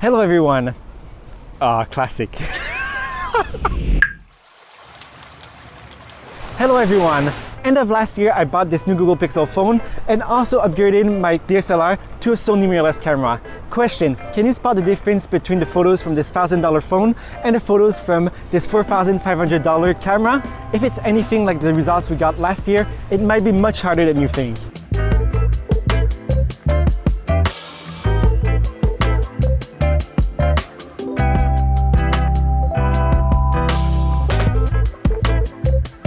Hello everyone. Ah, classic. Hello everyone. End of last year, I bought this new Google Pixel phone and also upgraded my DSLR to a Sony mirrorless camera. Question, can you spot the difference between the photos from this $1,000 phone and the photos from this $4,500 camera? If it's anything like the results we got last year, it might be much harder than you think.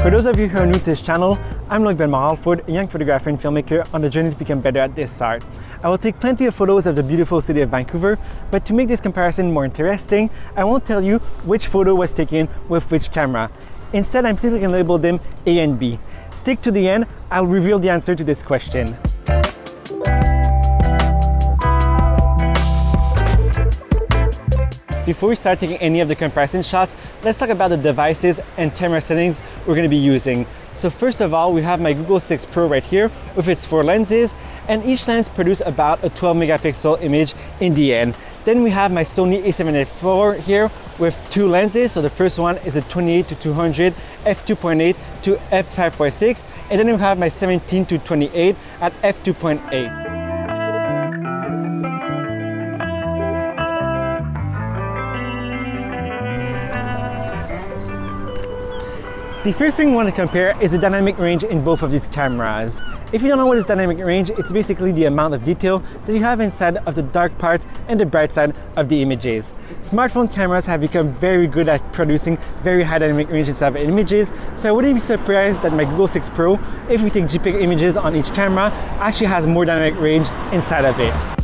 For those of you who are new to this channel, I'm Loic Bellemare-Alford, a young photographer and filmmaker on the journey to become better at this art. I will take plenty of photos of the beautiful city of Vancouver, but to make this comparison more interesting, I won't tell you which photo was taken with which camera. Instead, I'm simply going to label them A and B. Stick to the end, I'll reveal the answer to this question. Before we start taking any of the comparison shots, let's talk about the devices and camera settings we're going to be using. So first of all, we have my Google 6 Pro right here with its four lenses, and each lens produces about a 12 megapixel image in the end. Then we have my Sony a7 IV here with two lenses. So the first one is a 28 to 200 f2.8 to f5.6, and then we have my 17 to 28 at f2.8. The first thing we want to compare is the dynamic range in both of these cameras. If you don't know what is dynamic range, it's basically the amount of detail that you have inside of the dark parts and the bright side of the images. Smartphone cameras have become very good at producing very high dynamic range of images, so I wouldn't be surprised that my Google 6 Pro, if we take JPEG images on each camera, actually has more dynamic range inside of it.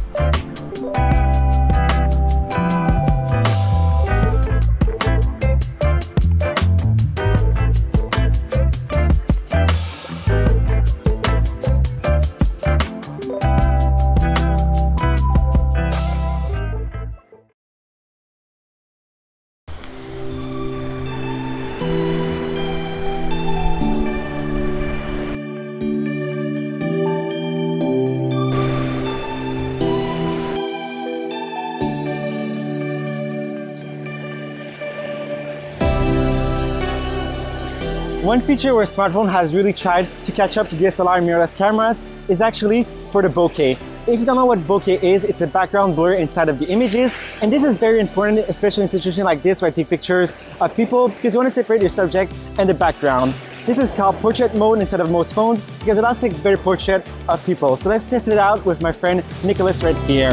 One feature where smartphone has really tried to catch up to DSLR mirrorless cameras is actually for the bokeh. If you don't know what bokeh is, it's a background blur inside of the images. And this is very important, especially in situations like this where I take pictures of people because you want to separate your subject and the background. This is called portrait mode instead of most phones because it allows to take better portrait of people. So let's test it out with my friend Nicholas right here.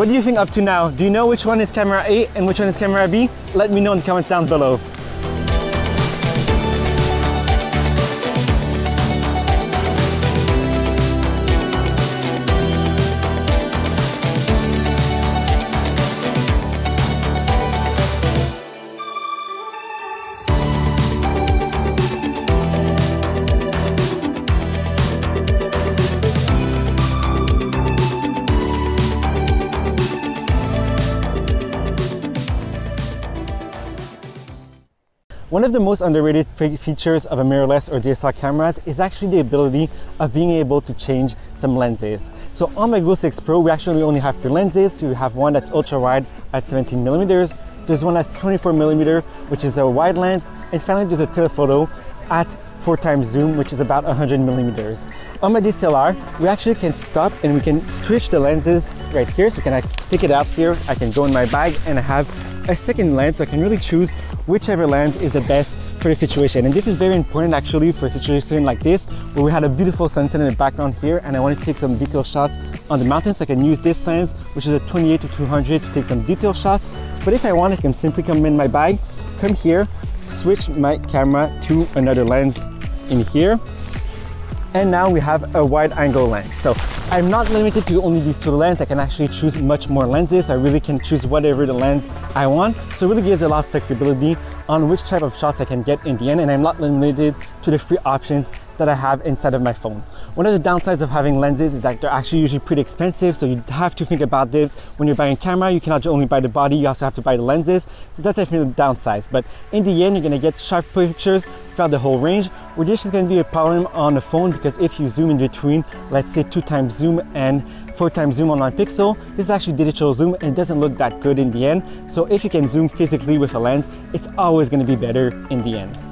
What do you think up to now? Do you know which one is camera A and which one is camera B? Let me know in the comments down below. One of the most underrated features of a mirrorless or DSLR cameras is actually the ability of being able to change some lenses. So on my Google 6 Pro, we actually only have three lenses. We have one that's ultra wide at 17 millimeters. There's one that's 24 millimeter, which is a wide lens. And finally, there's a telephoto at four times zoom, which is about 100 millimeters. On my DSLR, we actually can stop and we can switch the lenses right here. So can I take it out here? I can go in my bag and I have a second lens so I can really choose whichever lens is the best for the situation. And this is very important actually for a situation like this where we had a beautiful sunset in the background here and I want to take some detail shots on the mountain so I can use this lens which is a 28 to 200 to take some detail shots. But if I want I can simply come in my bag, come here, switch my camera to another lens in here and now we have a wide angle lens. So I'm not limited to only these two lenses. I can actually choose much more lenses. I really can choose whatever the lens I want. So it really gives a lot of flexibility on which type of shots I can get in the end. And I'm not limited to the free options that I have inside of my phone. One of the downsides of having lenses is that they're actually usually pretty expensive. So you have to think about it when you're buying a camera. You cannot only buy the body, you also have to buy the lenses. So that's definitely the downside. But in the end, you're gonna get sharp pictures throughout the whole range. This is gonna be a problem on the phone because if you zoom in between, let's say two times zoom and four times zoom on my pixel, this is actually digital zoom and it doesn't look that good in the end. So if you can zoom physically with a lens, it's always gonna be better in the end.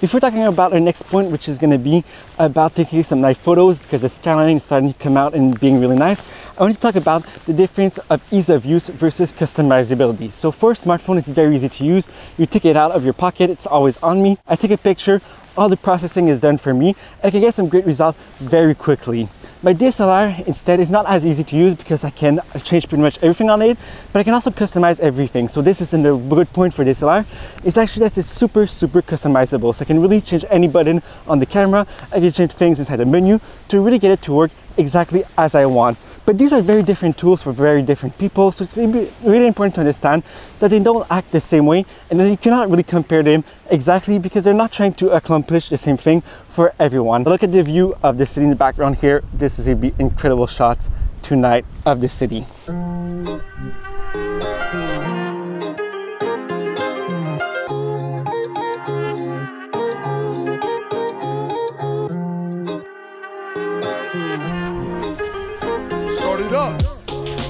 Before talking about our next point, which is going to be about taking some night photos because the skyline is starting to come out and being really nice, I want to talk about the difference of ease of use versus customizability. So for a smartphone, it's very easy to use. You take it out of your pocket, it's always on me. I take a picture, all the processing is done for me, and I can get some great results very quickly. My DSLR instead is not as easy to use because I can change pretty much everything on it, but I can also customize everything. So this is the good point for DSLR. It's actually that it's super, super customizable. So I can really change any button on the camera. I can change things inside the menu to really get it to work exactly as I want. But these are very different tools for very different people. So it's really important to understand that they don't act the same way and that you cannot really compare them exactly because they're not trying to accomplish the same thing for everyone. Look at the view of the city in the background here. This is a incredible shot tonight of the city.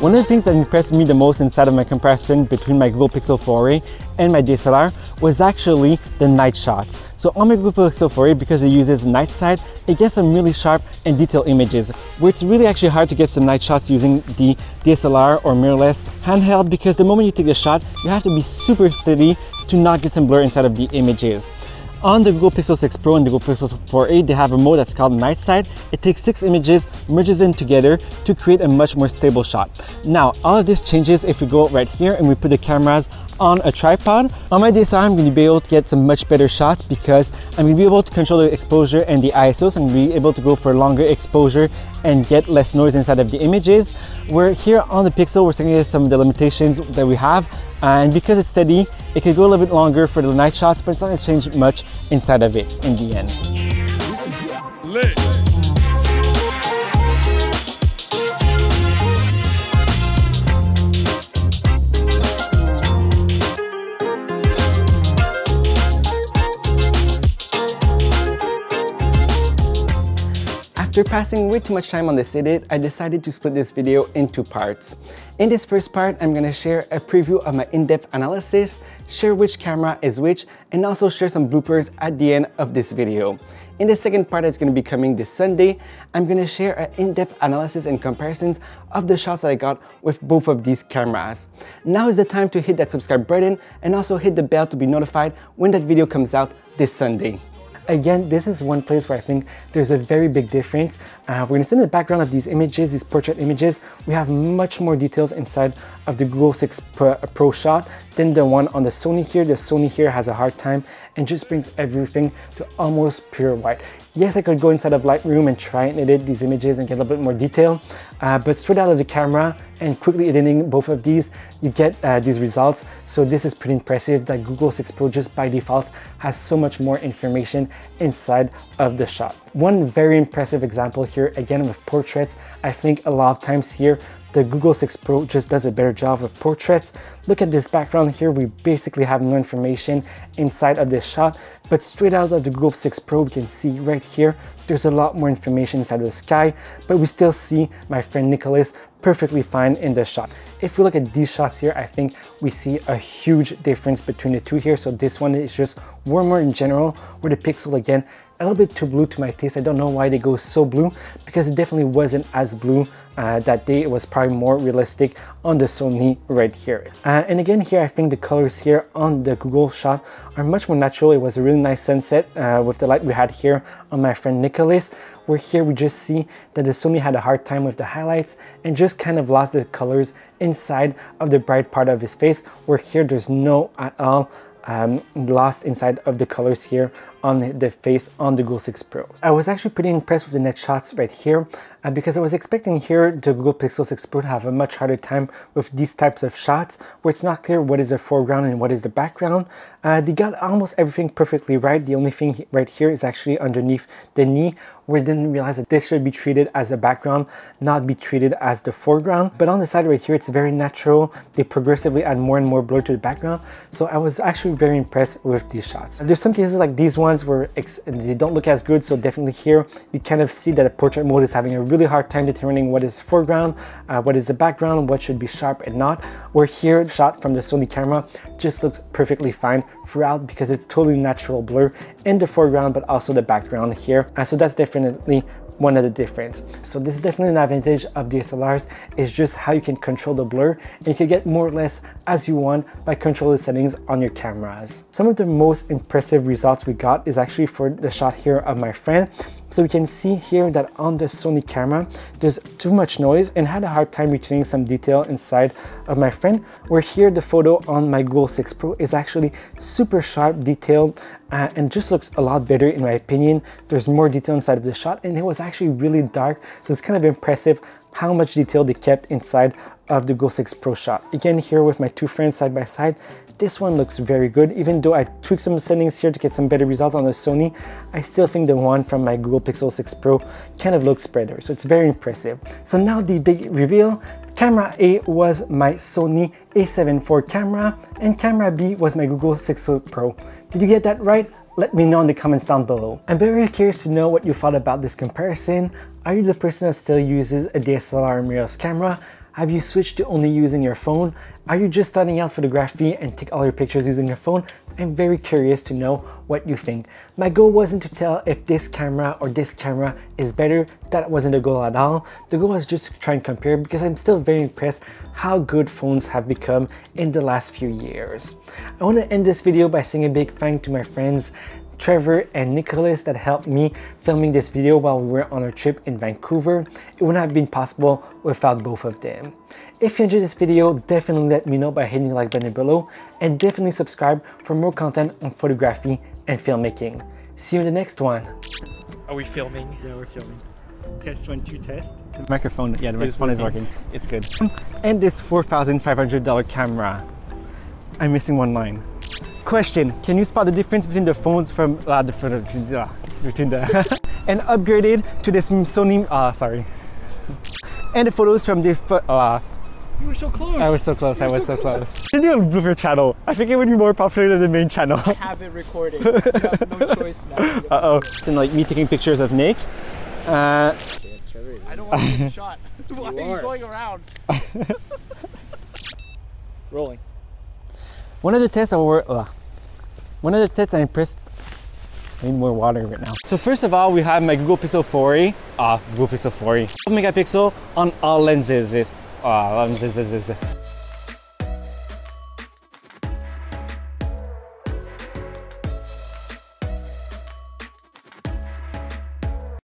One of the things that impressed me the most inside of my comparison between my Google Pixel 4a and my DSLR was actually the night shots. So on my Google Pixel 4a, because it uses night sight, it gets some really sharp and detailed images, where it's really actually hard to get some night shots using the DSLR or mirrorless handheld because the moment you take a shot, you have to be super steady to not get some blur inside of the images. On the Google Pixel 6 Pro and the Google Pixel 4a, they have a mode that's called Night Sight. It takes six images, merges them together to create a much more stable shot. Now, all of this changes if we go right here and we put the cameras on a tripod. On my DSLR, I'm going to be able to get some much better shots because I'm going to be able to control the exposure and the ISO, so I'm going to be able to go for longer exposure and get less noise inside of the images. Where here on the Pixel, we're seeing some of the limitations that we have. And because it's steady, it could go a little bit longer for the night shots, but it's not going to change much inside of it in the end. After passing way too much time on this edit, I decided to split this video into parts. In this first part, I'm gonna share a preview of my in-depth analysis, share which camera is which, and also share some bloopers at the end of this video. In the second part that's gonna be coming this Sunday, I'm gonna share an in-depth analysis and comparisons of the shots that I got with both of these cameras. Now is the time to hit that subscribe button and also hit the bell to be notified when that video comes out this Sunday. Again, this is one place where I think there's a very big difference. Uh, we're gonna see in the background of these images, these portrait images, we have much more details inside of the Google 6 Pro, Pro shot than the one on the Sony here. The Sony here has a hard time and just brings everything to almost pure white. Yes, I could go inside of Lightroom and try and edit these images and get a little bit more detail, uh, but straight out of the camera and quickly editing both of these, you get uh, these results. So this is pretty impressive that Google 6 Pro just by default has so much more information inside of the shot. One very impressive example here, again with portraits, I think a lot of times here the Google 6 Pro just does a better job with portraits. Look at this background here, we basically have no information inside of this shot, but straight out of the Google 6 Pro, we can see right here, there's a lot more information inside of the sky, but we still see my friend Nicholas perfectly fine in the shot. If we look at these shots here, I think we see a huge difference between the two here. So this one is just warmer in general, where the Pixel again a little bit too blue to my taste. I don't know why they go so blue because it definitely wasn't as blue uh, that day. It was probably more realistic on the Sony right here. Uh, and again here, I think the colors here on the Google shot are much more natural. It was a really nice sunset uh, with the light we had here on my friend Nicholas, where here we just see that the Sony had a hard time with the highlights and just kind of lost the colors inside of the bright part of his face, where here there's no at all um, lost inside of the colors here on the face on the Google 6 Pro. I was actually pretty impressed with the net shots right here uh, because I was expecting here the Google Pixel 6 Pro to have a much harder time with these types of shots where it's not clear what is the foreground and what is the background. Uh, they got almost everything perfectly right. The only thing right here is actually underneath the knee where I didn't realize that this should be treated as a background, not be treated as the foreground. But on the side right here, it's very natural. They progressively add more and more blur to the background. So I was actually very impressed with these shots. There's some cases like these ones where they don't look as good. So definitely here, you kind of see that a portrait mode is having a really hard time determining what is foreground, uh, what is the background, what should be sharp and not. Where here, shot from the Sony camera just looks perfectly fine throughout because it's totally natural blur in the foreground, but also the background here. Uh, so that's definitely one of the difference. So this is definitely an advantage of DSLRs is just how you can control the blur and you can get more or less as you want by controlling the settings on your cameras. Some of the most impressive results we got is actually for the shot here of my friend. So we can see here that on the Sony camera, there's too much noise and had a hard time retaining some detail inside of my friend, where here the photo on my Google 6 Pro is actually super sharp, detailed, uh, and just looks a lot better in my opinion. There's more detail inside of the shot and it was actually really dark. So it's kind of impressive how much detail they kept inside of the Google 6 Pro shot. Again, here with my two friends side by side, this one looks very good. Even though I tweaked some settings here to get some better results on the Sony, I still think the one from my Google Pixel 6 Pro kind of looks better. So it's very impressive. So now the big reveal, Camera A was my Sony a7 IV camera and camera B was my Google 6 Pro. Did you get that right? Let me know in the comments down below. I'm very curious to know what you thought about this comparison. Are you the person that still uses a DSLR mirrorless camera? Have you switched to only using your phone? Are you just starting out photography and take all your pictures using your phone? I'm very curious to know what you think. My goal wasn't to tell if this camera or this camera is better. That wasn't the goal at all. The goal was just to try and compare because I'm still very impressed how good phones have become in the last few years. I want to end this video by saying a big thank to my friends Trevor and Nicholas that helped me filming this video while we were on our trip in Vancouver. It wouldn't have been possible without both of them. If you enjoyed this video, definitely let me know by hitting the like button below and definitely subscribe for more content on photography and filmmaking. See you in the next one. Are we filming? Yeah, we're filming. Test one, two, test. The microphone, yeah, the microphone is working. It's good. And this $4,500 camera. I'm missing one line. Question, can you spot the difference between the phones from, uh, the, uh, between the, and upgraded to this Sony, uh, sorry. And the photos from the, uh, you were so close. I was so close. I was so, so close. close. Should do a blooper channel. I think it would be more popular than the main channel. I have it recorded. you have no choice now. Uh oh. It's in like me taking pictures of Nick. Uh, I don't want to get shot. Why you are you going around? Rolling. One of the tests I were, uh, one of the tests I impressed I need more water right now. So first of all, we have my Google Pixel 4a, ah, uh, Google Pixel 4a, megapixel on all lenses. Uh, lenses.